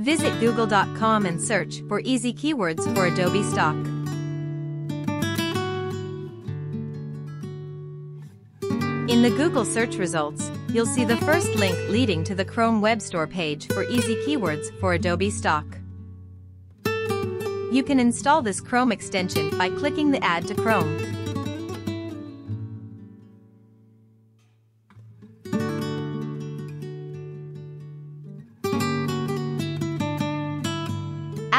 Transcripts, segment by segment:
Visit google.com and search for easy keywords for Adobe Stock. In the Google search results, you'll see the first link leading to the Chrome Web Store page for easy keywords for Adobe Stock. You can install this Chrome extension by clicking the Add to Chrome.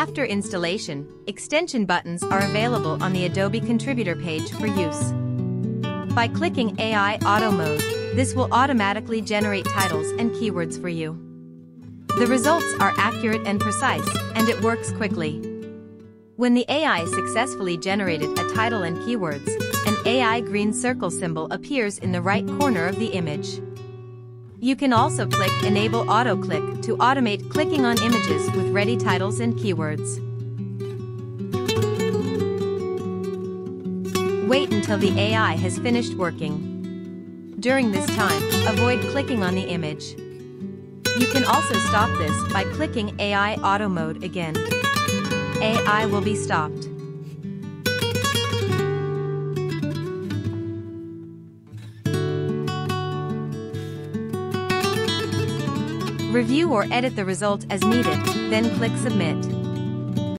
After installation, extension buttons are available on the Adobe Contributor page for use. By clicking AI Auto Mode, this will automatically generate titles and keywords for you. The results are accurate and precise, and it works quickly. When the AI successfully generated a title and keywords, an AI green circle symbol appears in the right corner of the image. You can also click Enable Auto Click to automate clicking on images with ready titles and keywords. Wait until the AI has finished working. During this time, avoid clicking on the image. You can also stop this by clicking AI Auto Mode again. AI will be stopped. Review or edit the result as needed, then click Submit.